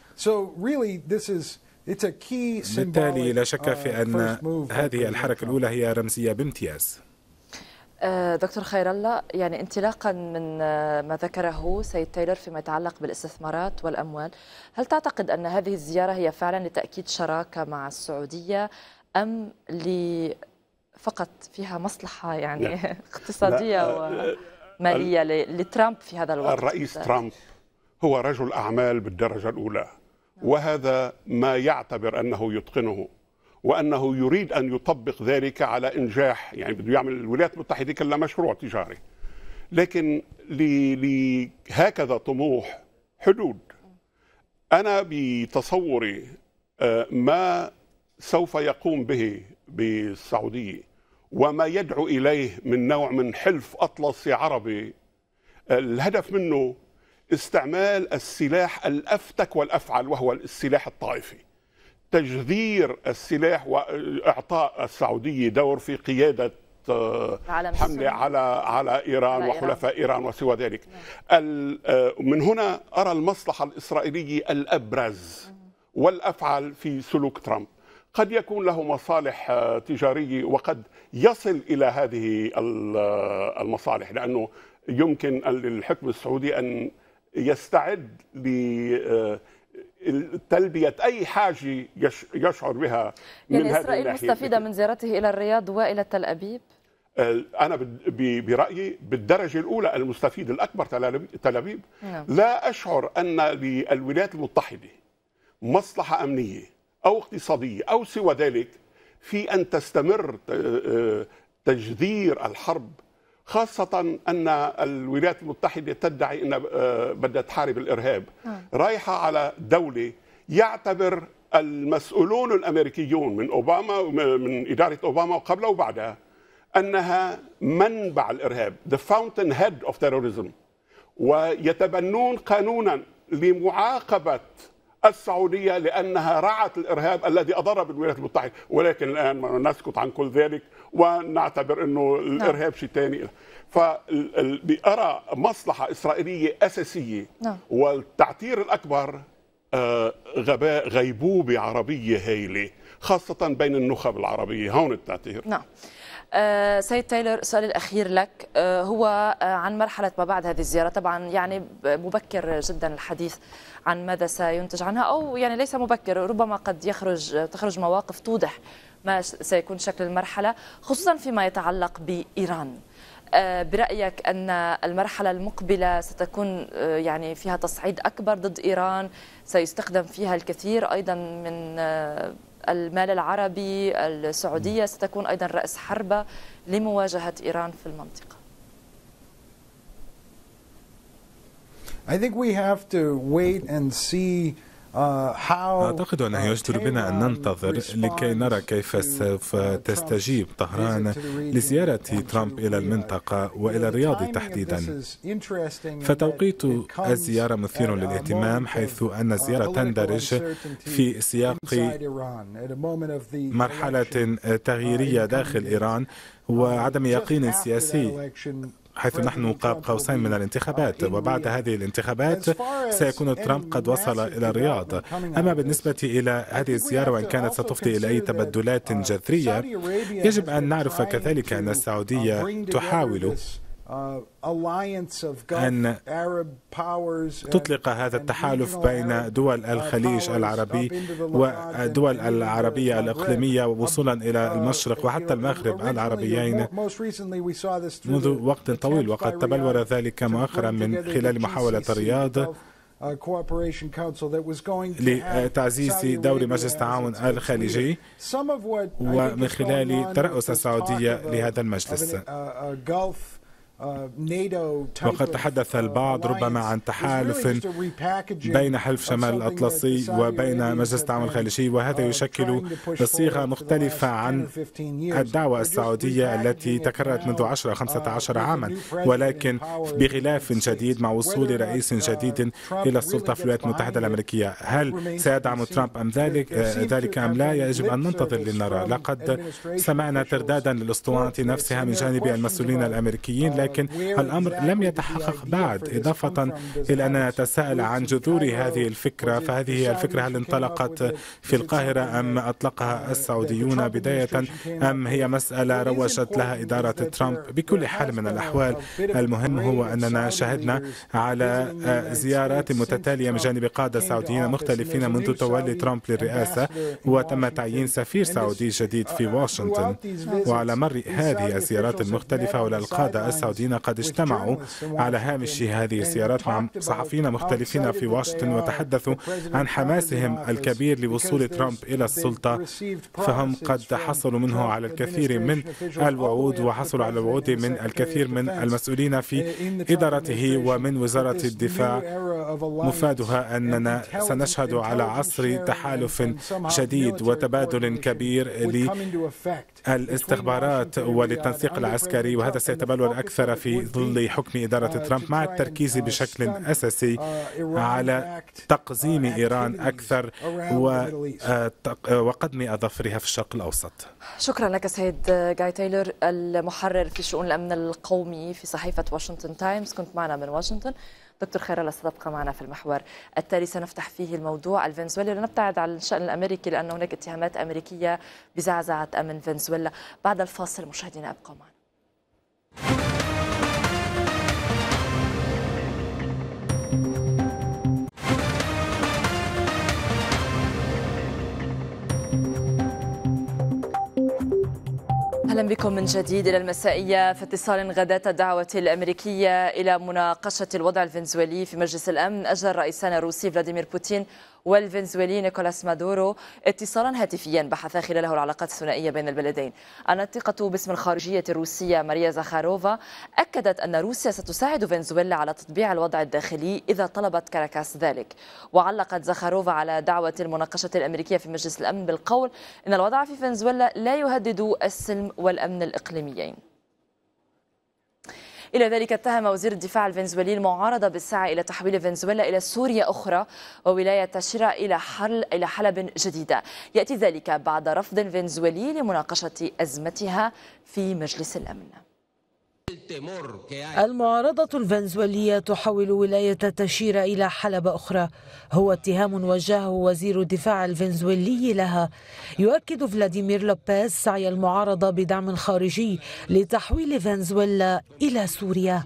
بالتالي لا شك في أن هذه الحركة الأولى هي رمزية بامتياز. دكتور خير الله يعني انطلاقا من آه، ما ذكره سيد تايلر فيما يتعلق بالاستثمارات والأموال، هل تعتقد أن هذه الزيارة هي فعلا لتأكيد شراكة مع السعودية أم فقط فيها مصلحة يعني نعم. *laughs* اقتصادية ومالية لترامب في هذا الوقت الرئيس ترامب هو رجل أعمال بالدرجة الأولى وهذا ما يعتبر أنه يتقنه وأنه يريد أن يطبق ذلك على إنجاح يعني بده يعمل الولايات المتحدة كلها مشروع تجاري. لكن لهكذا طموح حدود. أنا بتصوري آه، ما سوف يقوم به بالسعودية وما يدعو إليه من نوع من حلف أطلسي عربي الهدف منه استعمال السلاح الأفتك والأفعل وهو السلاح الطائفي. تجذير السلاح وإعطاء السعودية دور في قيادة آه، حملة على على إيران على وحلفاء إيران. وسوى ذلك. نعم. آه، من هنا أرى المصلحة الإسرائيلية الأبرز والأفعل في سلوك ترامب. قد يكون له مصالح آه، تجارية وقد يصل إلى هذه المصالح لأنه يمكن للحكم السعودي أن يستعد لتلبيه آه، أي حاجة يشعر بها من يعني إسرائيل مستفيدة من زيارته إلى الرياض وإلى تل أبيب؟ أنا برأيي بالدرجة الأولى المستفيد الأكبر تل أبيب نعم. لا أشعر أن للولايات المتحدة مصلحة أمنية أو اقتصادية أو سوى ذلك في أن تستمر تجذير الحرب خاصة أن الولايات المتحدة تدعي أن آه، بدها تحارب الإرهاب نعم. رايحة على دولة يعتبر المسؤولون الأمريكيون من أوباما من إدارة أوباما وقبلها وبعدها أنها منبع الإرهاب the fountain head of terrorism ويتبنون قانونا لمعاقبة السعودية لأنها رعت الإرهاب الذي أضر بالولايات المتحدة. ولكن الآن نسكت عن كل ذلك ونعتبر إنه الإرهاب شيء ثاني فارى مصلحة إسرائيلية أساسية. نعم. والتعتير الأكبر آه، غباء غيبوبة عربية هائله خاصة بين النخب العربية. هون التعتير. نعم. سيد تايلر السؤال الأخير لك. آه هو آه عن مرحلة ما بعد هذه الزيارة. طبعا يعني مبكر جدا الحديث عن ماذا سينتج عنها أو يعني ليس مبكر ربما قد يخرج تخرج مواقف توضح ما سيكون شكل المرحلة خصوصا فيما يتعلق بإيران. آه، برأيك أن المرحلة المقبلة ستكون آه، يعني فيها تصعيد أكبر ضد إيران سيستخدم فيها الكثير أيضا من آه، المال العربي السعودية ستكون أيضا رأس حربة لمواجهة إيران في المنطقة. I think we have to wait and see أعتقد أنه يجدر بنا أن ننتظر لكي نرى كيف سوف تستجيب طهران لزيارة ترامب إلى المنطقة وإلى الرياض تحديدا. فتوقيت الزيارة مثير للاهتمام حيث أن الزيارة تندرج في سياق مرحلة تغييرية داخل إيران وعدم يقين سياسي. حيث نحن قاب قوسين من الانتخابات وبعد هذه الانتخابات سيكون ترامب قد وصل إلى الرياض. أما بالنسبة إلى هذه الزيارة وإن كانت ستفضي إلى أي تبدلات جذرية يجب أن نعرف كذلك أن السعودية تحاول. أن تطلق هذا التحالف بين دول الخليج العربي والدول العربية الإقليمية وصولا إلى المشرق وحتى المغرب العربيين. منذ وقت طويل وقد تبلور ذلك مؤخرا من خلال محاولة الرياض لتعزيز دور مجلس التعاون الخليجي. ومن خلال ترأس السعودية لهذا المجلس. وقد تحدث البعض ربما عن تحالف بين حلف شمال الأطلسي وبين مجلس التعاون الخليجي وهذا يشكل صيغة مختلفة عن الدعوة السعودية التي تكررت منذ 10 15 عاما ولكن بغلاف جديد مع وصول رئيس جديد إلى السلطة في الولايات المتحدة الأمريكية. هل سيدعم ترامب أم ذلك؟ ذلك أم لا؟ يجب أن ننتظر لنرى. لقد سمعنا تردادا للأسطوانة نفسها من جانب المسؤولين الأمريكيين ولكن الأمر لم يتحقق بعد إضافة إلى أننا نتساءل عن جذور هذه الفكرة فهذه الفكرة هل انطلقت في القاهرة أم أطلقها السعوديون بداية أم هي مسألة روجت لها إدارة ترامب؟ بكل حال من الأحوال المهم هو أننا شهدنا على زيارات متتالية من جانب قادة سعوديين مختلفين منذ تولي ترامب للرئاسة وتم تعيين سفير سعودي جديد في واشنطن. وعلى مر هذه الزيارات المختلفة والقادة السعوديين قد اجتمعوا على هامش هذه الزيارات مع صحفيين مختلفين في واشنطن وتحدثوا عن حماسهم الكبير لوصول ترامب إلى السلطة فهم قد حصلوا منه على الكثير من الوعود وحصلوا على الوعود من الكثير من المسؤولين في إدارته ومن وزارة الدفاع. مفادها أننا سنشهد على عصر تحالف جديد وتبادل كبير للاستخبارات وللتنسيق العسكري وهذا سيتبلور أكثر في ظل حكم إدارة ترامب مع التركيز بشكل أساسي على تقزيم إيران أكثر وقضم أظافرها في الشرق الأوسط. شكرا لك سيد جاي تايلور المحرر في شؤون الأمن القومي في صحيفة واشنطن تايمز. كنت معنا من واشنطن. دكتور خير الله ستبقى معنا في المحور التالي. سنفتح فيه الموضوع. الفنزويلي ونبتعد عن الشأن الأمريكي لأن هناك اتهامات أمريكية بزعزعة أمن فنزويلا. بعد الفاصل مشاهدينا أبقوا معنا. أهلا بكم من جديد إلى المسائية. في اتصال غداة الدعوة الأمريكية إلى مناقشة الوضع الفنزويلي في مجلس الأمن. أجرى الرئيسان الروسي فلاديمير بوتين والفنزويلي نيكولاس مادورو اتصالا هاتفيا بحث خلاله العلاقات الثنائية بين البلدين. الناطقة باسم الخارجية الروسية ماريا زاخاروفا أكدت أن روسيا ستساعد فنزويلا على تطبيع الوضع الداخلي إذا طلبت كاراكاس ذلك. وعلقت زاخاروفا على دعوة المناقشة الأمريكية في مجلس الأمن بالقول إن الوضع في فنزويلا لا يهدد السلم والأمن الإقليميين. إلى ذلك اتهم وزير الدفاع الفنزويلي المعارضة بالسعي إلى تحويل فنزويلا إلى سوريا أخرى وولاية تشيرا إلى حل إلى حلب جديدة. يأتي ذلك بعد رفض فنزويلي لمناقشة أزمتها في مجلس الأمن. المعارضة الفنزويلية تحول ولاية تشير إلى حلب أخرى. هو اتهام وجهه وزير الدفاع الفنزويلي لها. يؤكد فلاديمير لوبيز سعي المعارضة بدعم خارجي لتحويل فنزويلا إلى سوريا.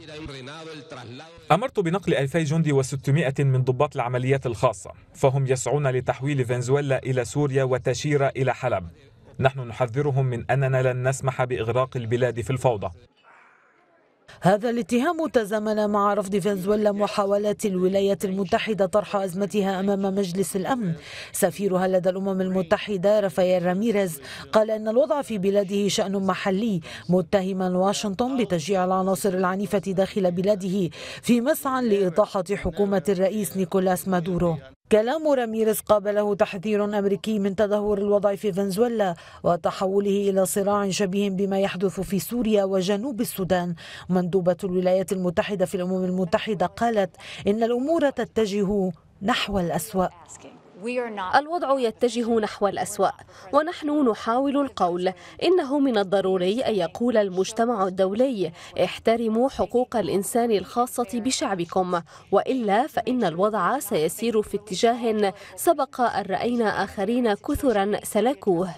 أمرت بنقل 2000 جندي و600 من ضباط العمليات الخاصة فهم يسعون لتحويل فنزويلا إلى سوريا وتشير إلى حلب. نحن نحذرهم من أننا لن نسمح بإغراق البلاد في الفوضى. هذا الاتهام تزامن مع رفض فنزويلا محاولات الولايات المتحدة طرح أزمتها أمام مجلس الأمن. سفيرها لدى الأمم المتحدة رافائيل راميريز قال أن الوضع في بلاده شأن محلي متهما واشنطن بتشجيع العناصر العنيفة داخل بلاده في مسعى لإطاحة حكومة الرئيس نيكولاس مادورو. كلام راميريز قابله تحذير أمريكي من تدهور الوضع في فنزويلا وتحوله إلى صراع شبيه بما يحدث في سوريا وجنوب السودان. مندوبة الولايات المتحدة في الأمم المتحدة قالت إن الأمور تتجه نحو الأسوأ. الوضع يتجه نحو الأسوأ ونحن نحاول القول. إنه من الضروري أن يقول المجتمع الدولي احترموا حقوق الإنسان الخاصة بشعبكم. وإلا فإن الوضع سيسير في اتجاه سبق أن رأينا آخرين كثرا سلكوه.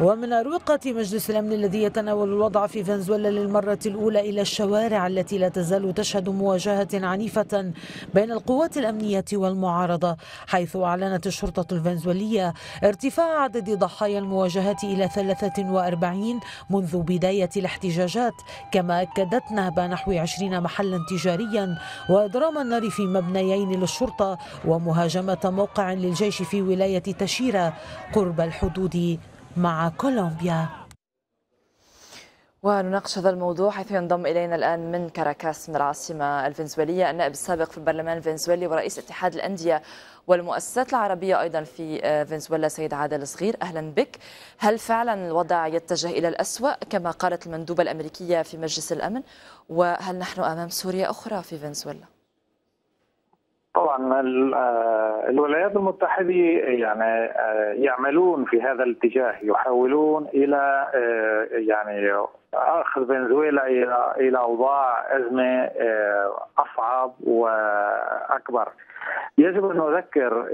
ومن أروقة مجلس الأمن الذي يتناول الوضع في فنزويلا للمرة الأولى إلى الشوارع التي لا تزال تشهد مواجهة عنيفة بين القوات الأمنية والمعارضة حيث أعلنت الشرطة الفنزويلية ارتفاع عدد ضحايا المواجهات إلى 43 منذ بداية الاحتجاجات كما أكدت نهب نحو 20 محلا تجاريا وإضرام النار في مبنيين للشرطة ومهاجمة موقع للجيش في ولاية تشيرا قرب الحدود مع كولومبيا. ونناقش هذا الموضوع حيث ينضم إلينا الآن من كاراكاس من العاصمة الفنزويلية النائب السابق في البرلمان الفنزويلي ورئيس اتحاد الأندية والمؤسسات العربية أيضا في فنزويلا سيد عادل صغير أهلا بك. هل فعلا الوضع يتجه إلى الأسوأ كما قالت المندوبة الأمريكية في مجلس الأمن؟ وهل نحن أمام سوريا أخرى في فنزويلا؟ طبعا طبعا الولايات المتحدة يعني يعملون في هذا الاتجاه يحاولون إلى يعني آخذ فنزويلا إلى إلى أوضاع أزمة أصعب وأكبر. يجب أن نذكر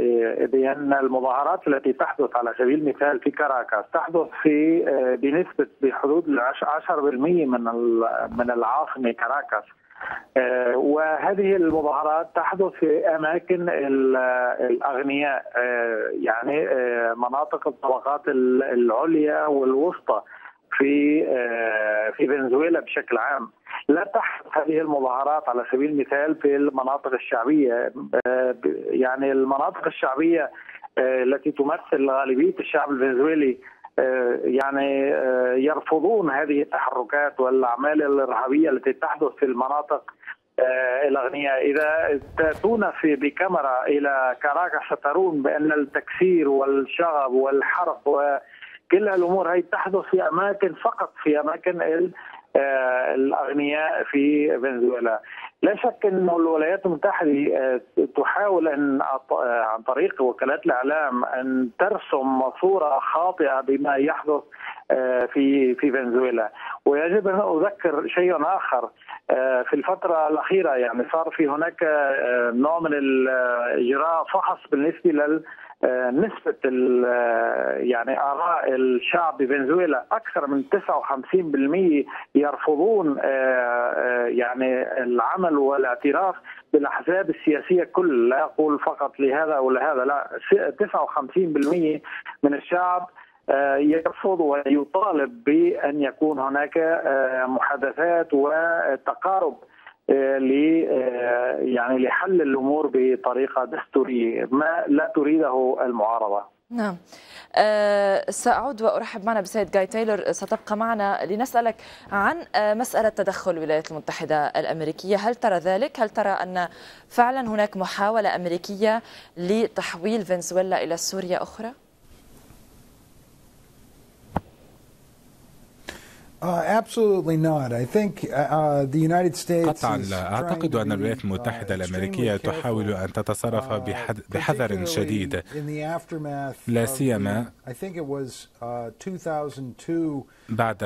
بأن المظاهرات التي تحدث على سبيل المثال في كاراكاس تحدث في بنسبة بحدود 10% من من العاصمة كاراكاس. آه، وهذه المظاهرات تحدث في أماكن الأغنياء آه، يعني آه، مناطق الطبقات العليا والوسطى في في فنزويلا بشكل عام. لا تحدث هذه المظاهرات على سبيل المثال في المناطق الشعبية يعني المناطق الشعبية التي تمثل غالبية الشعب الفنزويلي يعني آه، يرفضون هذه التحركات والأعمال الإرهابية التي تحدث في المناطق آه، الأغنياء. إذا تأتون في بكاميرا إلى كاراكا سترون بأن التكسير والشغب والحرق وكل الأمور هي تحدث في أماكن فقط في أماكن الأغنياء في فنزويلا. لا شك أن الولايات المتحدة آه، تحاول أن آه، عن طريق وكالات الإعلام أن ترسم صورة خاطئة بما يحدث آه، في في فنزويلا. ويجب أن أذكر شيء آخر في الفترة الأخيرة يعني صار في هناك نوع من إجراء فحص بالنسبة لل نسبة يعني آراء الشعب بفنزويلا أكثر من 59% يرفضون يعني العمل والاعتراف بالأحزاب السياسية كل لا أقول فقط لهذا أو لهذا لا 59% من الشعب آه، يرفض ويطالب بأن يكون هناك آه، محادثات وتقارب آه، ل يعني لحل الأمور بطريقة دستورية ما لا تريده المعارضة نعم أه سأعود وأرحب معنا بسيد جاي تايلور ستبقى معنا لنسألك عن أه مسألة تدخل الولايات المتحدة الأمريكية هل ترى ذلك؟ هل ترى أن فعلا هناك محاولة أمريكية لتحويل فنزويلا إلى سوريا أخرى؟ Uh, uh, قطعا لا. أعتقد أن الولايات المتحدة الأمريكية تحاول أن تتصرف uh, بحذر شديد. لا سيما بعد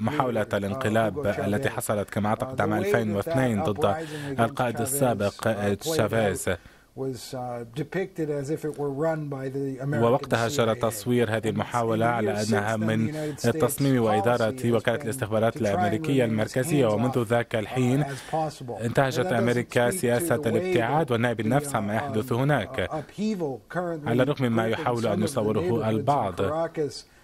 محاولة الانقلاب التي حصلت كما أعتقد عام 2002 ضد القائد السابق تشافيز. ووقتها جرى تصوير هذه المحاولة على أنها من تصميم وإدارة وكالة الاستخبارات الأمريكية المركزية ومنذ ذاك الحين انتهجت أمريكا سياسة الابتعاد والنائب النفس عما يحدث هناك. على الرغم مما يحاول أن يصوره البعض. Uh,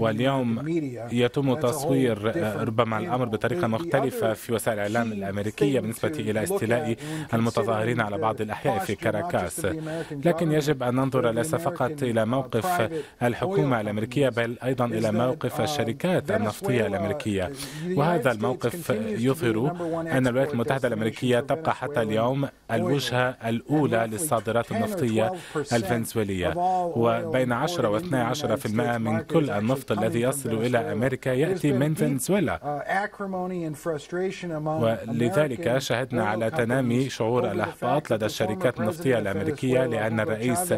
واليوم يتم تصوير uh, ربما الأمر بطريقة مختلفة في وسائل الإعلام الأمريكية بالنسبة إلى استيلاء المتظاهرين على بعض الأحياء في كاراكاس. لكن يجب أن ننظر ليس فقط إلى موقف الحكومة الأمريكية بل أيضا إلى موقف الشركات النفطية الأمريكية. وهذا الموقف يظهر أن الولايات المتحدة الأمريكية تبقى حتى اليوم الوجهة الأولى للصادرات النفطية الفنزويلية. وبين 10 و 12 10% من كل النفط الذي يصل إلى أمريكا يأتي من فنزويلا. ولذلك شهدنا على تنامي شعور الأحباط لدى الشركات النفطية الأمريكية لأن الرئيس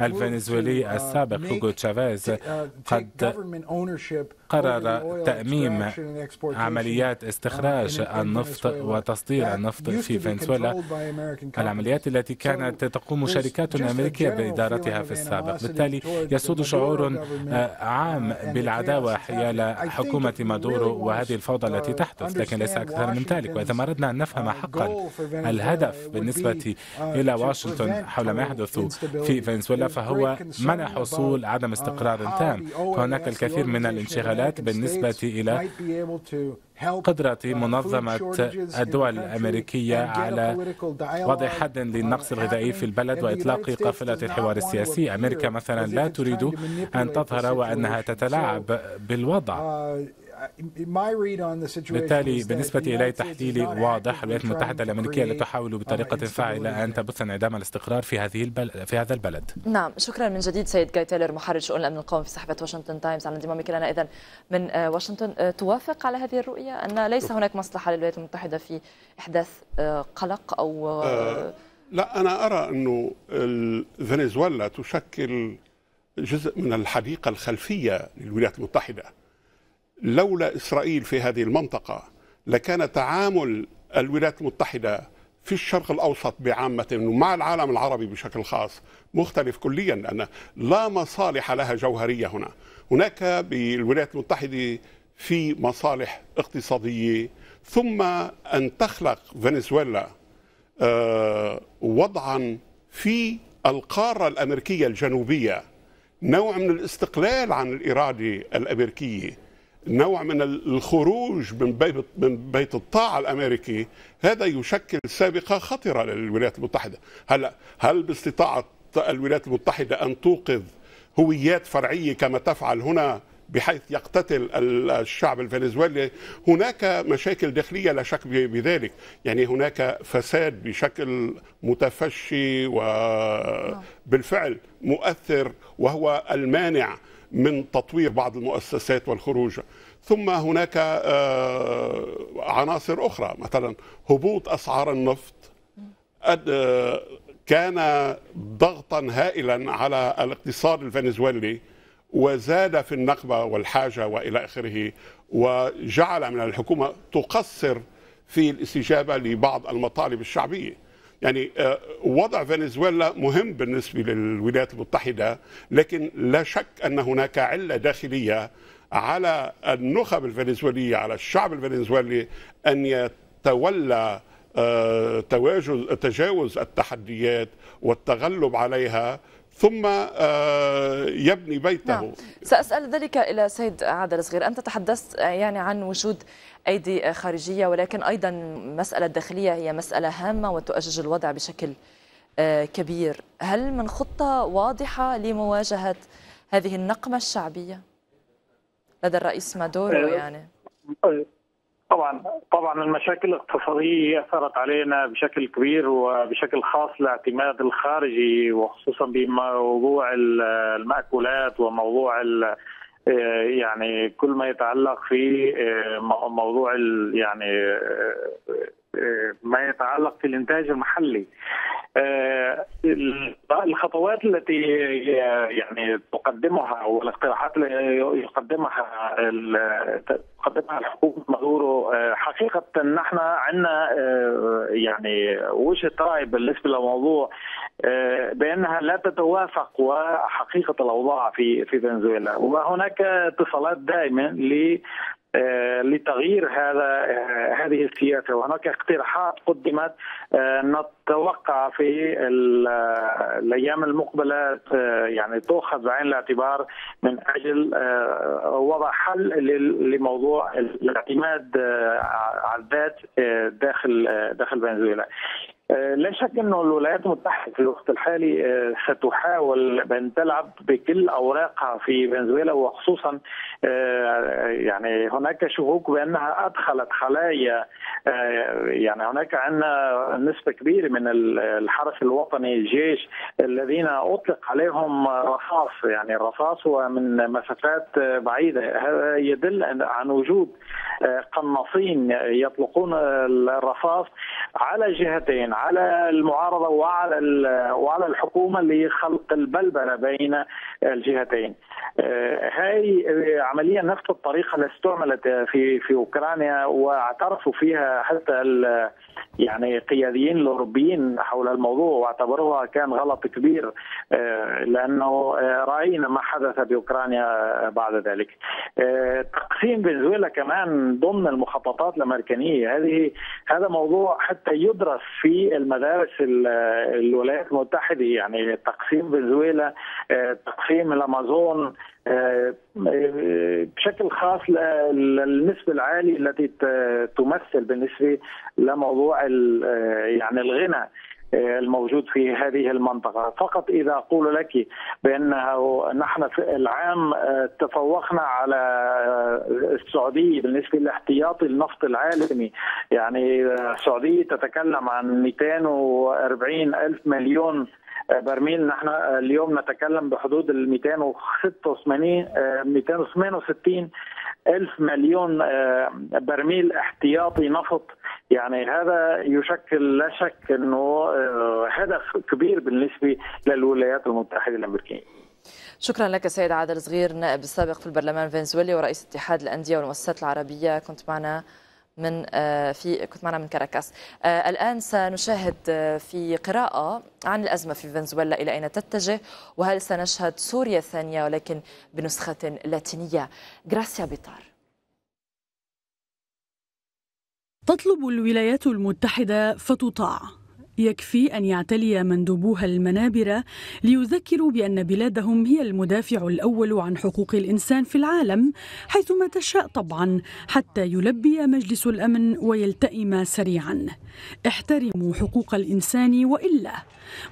الفنزويلي السابق هوغو تشافيز قد قرر تأميم عمليات استخراج النفط وتصدير النفط في فنزويلا. العمليات التي كانت تقوم شركات أمريكية بإدارتها في السابق. بالتالي يسود شعور عام بالعداوة حيال حكومة مادورو وهذه الفوضى التي تحدث لكن ليس أكثر من ذلك وإذا ما أردنا أن نفهم حقا الهدف بالنسبة إلى واشنطن حول ما يحدث في فنزويلا فهو منع حصول عدم استقرار تام. فهناك الكثير من الانشغالات بالنسبة إلى قدرة منظمة الدول الأمريكية على وضع حد للنقص الغذائي في البلد وإطلاق قافلة الحوار السياسي. أمريكا مثلا لا تريد أن تظهر وأنها تتلاعب بالوضع. بالتالي بالنسبة إلي تحليلي واضح الولايات المتحدة الأمريكية لا تحاول بطريقة فاعلة أن تبث انعدام الاستقرار في هذه البلد في هذا البلد. نعم شكرا من جديد سيد جاي تايلر محرر شؤون الأمن القومي في صحيفة واشنطن تايمز على انضمامك لنا. إذا من آه، واشنطن آه، توافق على هذه الرؤية أن ليس هناك مصلحة للولايات المتحدة في إحداث آه، قلق أو أه لا أنا أرى أنه فنزويلا تشكل جزء من الحديقة الخلفية للولايات المتحدة. لولا إسرائيل في هذه المنطقة لكان تعامل الولايات المتحدة في الشرق الأوسط بعامة ومع العالم العربي بشكل خاص مختلف كليا لأن لا مصالح لها جوهرية هنا. هناك بالولايات المتحدة في مصالح اقتصادية ثم أن تخلق فنزويلا آه، وضعا في القارة الأمريكية الجنوبية نوع من الاستقلال عن الإرادة الأمريكية. نوع من الخروج من بيت من بيت الطاعة الأمريكي. هذا يشكل سابقة خطرة للولايات المتحدة. هلا هل باستطاعة الولايات المتحدة أن توقظ هويات فرعية كما تفعل هنا بحيث يقتتل الشعب الفنزويلي؟ هناك مشاكل داخلية لا شك بذلك. يعني هناك فساد بشكل متفشي وبالفعل مؤثر وهو المانع من تطوير بعض المؤسسات والخروج. ثم هناك آه، عناصر أخرى مثلا هبوط أسعار النفط. آه، كان ضغطا هائلا على الاقتصاد الفنزويلي وزاد في النقبة والحاجة وإلى آخره وجعل من الحكومة تقصر في الاستجابة لبعض المطالب الشعبية. يعني آه، وضع فنزويلا مهم بالنسبة للولايات المتحدة لكن لا شك أن هناك علة داخلية على النخب الفنزويلية على الشعب الفنزويلي أن يتولى آه، تواجز تجاوز التحديات والتغلب عليها ثم آه، يبني بيته. نعم. سأسأل ذلك إلى سيد عادل صغير أنت تحدثت يعني عن وجود أيدي خارجية ولكن أيضا مسألة داخلية هي مسألة هامة وتؤجج الوضع بشكل آه، كبير. هل من خطة واضحة لمواجهة هذه النقمة الشعبية؟ لدى الرئيس مادورو آه، يعني. طبعا طبعا المشاكل الاقتصادية أثرت علينا بشكل كبير وبشكل خاص الاعتماد الخارجي وخصوصا بموضوع المأكولات وموضوع يعني كل ما يتعلق في آه، موضوع يعني آه، ما يتعلق في الإنتاج المحلي. الخطوات التي يعني تقدمها والاقتراحات اللي يقدمها تقدمها الحكومة مادورو حقيقة نحن عندنا يعني وجهه راي بالنسبة للموضوع بأنها لا تتوافق وحقيقة الأوضاع في في فنزويلا. وهناك اتصالات آه، لتغيير هذا آه، هذه السياسة. وهناك اقتراحات قدمت آه، نتوقع في الأيام المقبلة يعني تؤخذ بعين الاعتبار من أجل وضع حل لموضوع الاعتماد على الذات داخل داخل فنزويلا. آه، لا شك انه الولايات المتحدة في الوقت الحالي آه، ستحاول ان تلعب بكل أوراقها في فنزويلا وخصوصا آه، يعني هناك شكوك بأنها أدخلت خلايا يعني هناك عندنا نسبة كبيرة من الحرس الوطني الجيش الذين أطلق عليهم رصاص يعني الرصاص هو من مسافات بعيدة. هذا يدل عن وجود قناصين يطلقون الرصاص على جهتين على المعارضة وعلى وعلى الحكومة لخلق البلبلة بين الجهتين. آه، هاي عمليا نفس الطريقة اللي استعملت في في أوكرانيا واعترفوا فيها حتى يعني قياديين الأوروبيين حول الموضوع واعتبروها كان غلط كبير آه، لأنه آه، رأينا ما حدث بأوكرانيا بعد ذلك. تقسيم فنزويلا كمان ضمن المخططات الأمريكانية هذه هذا موضوع حتى يدرس في المدارس الولايات المتحدة يعني تقسيم فنزويلا تقسيم الأمازون آه، بشكل خاص للنسبة العالية التي تمثل بالنسبة لموضوع يعني الغنى. الموجود في هذه المنطقة. فقط إذا أقول لك بأنه نحن في العام تفوقنا على السعودية بالنسبة لاحتياطي النفط العالمي. يعني السعودية تتكلم عن 240 ألف مليون برميل. نحن اليوم نتكلم بحدود ال 286 268 ألف مليون برميل احتياطي نفط يعني هذا يشكل لا شك إنه هدف كبير بالنسبة للولايات المتحدة الأمريكية. شكرا لك سيد عادل صغير نائب السابق في البرلمان الفنزويلي ورئيس اتحاد الأندية والمؤسسات العربية كنت معنا من في كنت معنا من كاراكاس. الآن سنشاهد في قراءة عن الأزمة في فنزويلا إلى أين تتجه؟ وهل سنشهد سوريا الثانية ولكن بنسخة لاتينية؟ غراسيا بيطار. تطلب الولايات المتحدة فتطاع. يكفي أن يعتلي مندوبوها المنابر ليذكروا بأن بلادهم هي المدافع الأول عن حقوق الإنسان في العالم حيثما تشاء طبعا حتى يلبي مجلس الأمن ويلتئم سريعا. احترموا حقوق الإنسان وإلا.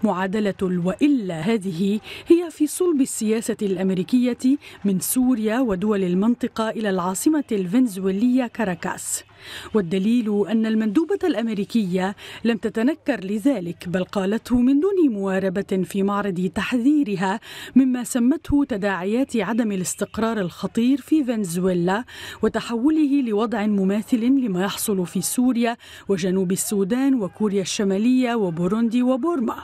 معادلة الوإلا هذه هي في صلب السياسة الأمريكية من سوريا ودول المنطقة إلى العاصمة الفنزويلية كاراكاس. والدليل أن المندوبة الأمريكية لم تتنكر لذلك بل قالته من دون مواربة في معرض تحذيرها مما سمته تداعيات عدم الاستقرار الخطير في فنزويلا وتحوله لوضع مماثل لما يحصل في سوريا وجنوب السودان وكوريا الشمالية وبوروندي وبورما.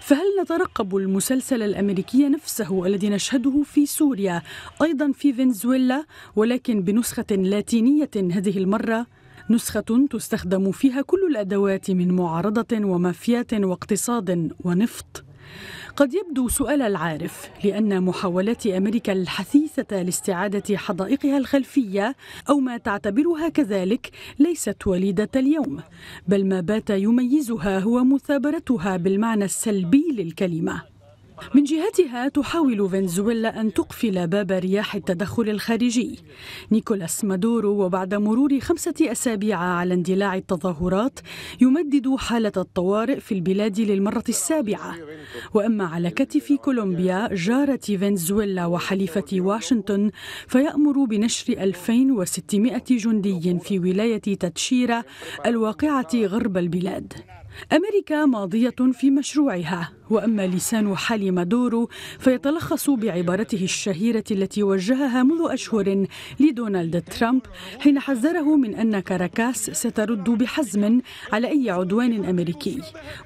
فهل نترقب المسلسل الأمريكي نفسه الذي نشهده في سوريا أيضا في فنزويلا؟ ولكن بنسخة لاتينية هذه المرة نسخة تستخدم فيها كل الأدوات من معارضة ومافيات واقتصاد ونفط. قد يبدو سؤال العارف لأن محاولات أمريكا الحثيثة لاستعادة حدائقها الخلفية أو ما تعتبرها كذلك ليست وليدة اليوم بل ما بات يميزها هو مثابرتها بالمعنى السلبي للكلمة. من جهتها تحاول فنزويلا أن تقفل باب رياح التدخل الخارجي. نيكولاس مادورو وبعد مرور خمسة أسابيع على اندلاع التظاهرات يمدد حالة الطوارئ في البلاد للمرة السابعة. وأما على كتف كولومبيا جارة فنزويلا وحليفة واشنطن فيأمر بنشر 2600 جندي في ولاية تاتشيرا الواقعة غرب البلاد. أمريكا ماضية في مشروعها وأما لسان حال مادورو فيتلخص بعبارته الشهيرة التي وجهها منذ أشهر لدونالد ترامب حين حذره من أن كاراكاس سترد بحزم على أي عدوان أمريكي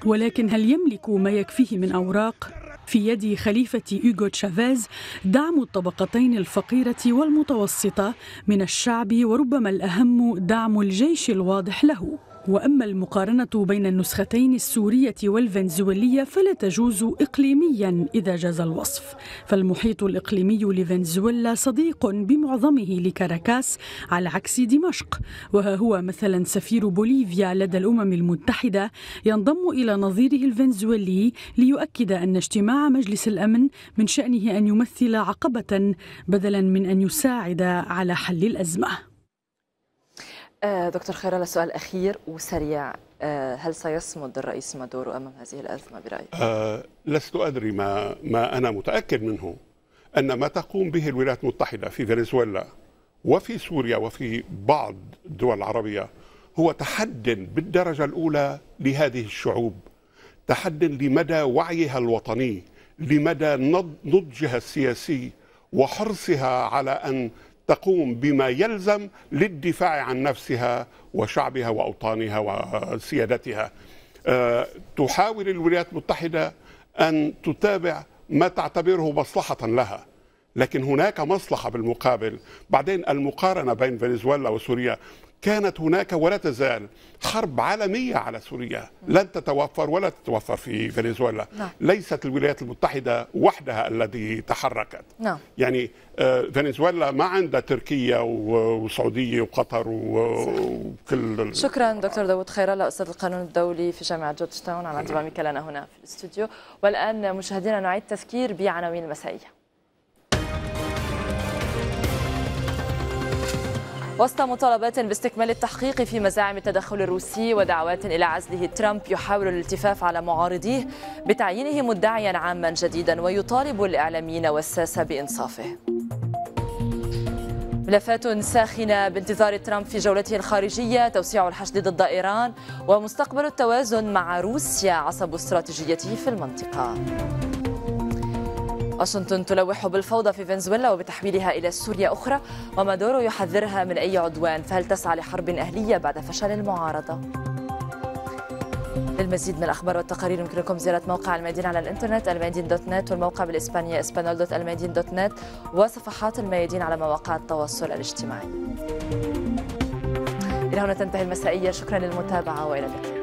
ولكن هل يملك ما يكفيه من أوراق؟ في يد خليفة هوغو تشافيز دعم الطبقتين الفقيرة والمتوسطة من الشعب وربما الأهم دعم الجيش الواضح له وأما المقارنة بين النسختين السورية والفنزويلية فلا تجوز اقليميا إذا جاز الوصف. فالمحيط الإقليمي لفنزويلا صديق بمعظمه لكاراكاس على عكس دمشق. وها هو مثلا سفير بوليفيا لدى الأمم المتحدة ينضم إلى نظيره الفنزويلي ليؤكد أن اجتماع مجلس الأمن من شأنه أن يمثل عقبة بدلا من أن يساعد على حل الازمه دكتور خير سؤال أخير وسريع هل سيصمد الرئيس مادورو أمام هذه الأزمة برأيك؟ أه لست أدري ما, ما أنا متأكد منه أن ما تقوم به الولايات المتحدة في فنزويلا وفي سوريا وفي بعض الدول العربية هو تحد بالدرجة الأولى لهذه الشعوب تحد لمدى وعيها الوطني لمدى نضجها السياسي وحرصها على أن تقوم بما يلزم للدفاع عن نفسها وشعبها وأوطانها وسيادتها. أه تحاول الولايات المتحدة أن تتابع ما تعتبره مصلحة لها. لكن هناك مصلحة بالمقابل، بعدين المقارنة بين فنزويلا وسوريا. كانت هناك ولا تزال حرب عالمية على سوريا. لن تتوفر ولا تتوفر في فنزويلا. نعم. ليست الولايات المتحدة وحدها الذي تحركت. نعم. يعني فنزويلا ما عندها تركيا وسعودية وقطر وكل شكرا دكتور داود خير الله أستاذ القانون الدولي في جامعة جورج تاون على انضمامك لنا هنا في الاستوديو. والآن مشاهدينا نعيد تذكير بعناوين المسائية وسط مطالبات باستكمال التحقيق في مزاعم التدخل الروسي ودعوات إلى عزله ترامب يحاول الالتفاف على معارضيه بتعيينه مدعيا عاما جديدا ويطالب الإعلاميين والساسة بإنصافه. ملفات ساخنة بانتظار ترامب في جولته الخارجية توسيع الحشد ضد إيران ومستقبل التوازن مع روسيا عصب استراتيجيته في المنطقة. واشنطن تلوح بالفوضى في فنزويلا وبتحويلها إلى سوريا أخرى ومادورو يحذرها من أي عدوان. فهل تسعى لحرب أهلية بعد فشل المعارضة؟ للمزيد من الأخبار والتقارير يمكنكم زيارة موقع الميادين على الإنترنت الميادين دوت نت والموقع بالإسبانية اسبانول دوت الميادين دوت نت وصفحات الميادين على مواقع التواصل الاجتماعي. إلى هنا تنتهي المسائية. شكرا للمتابعة وإلى اللقاء.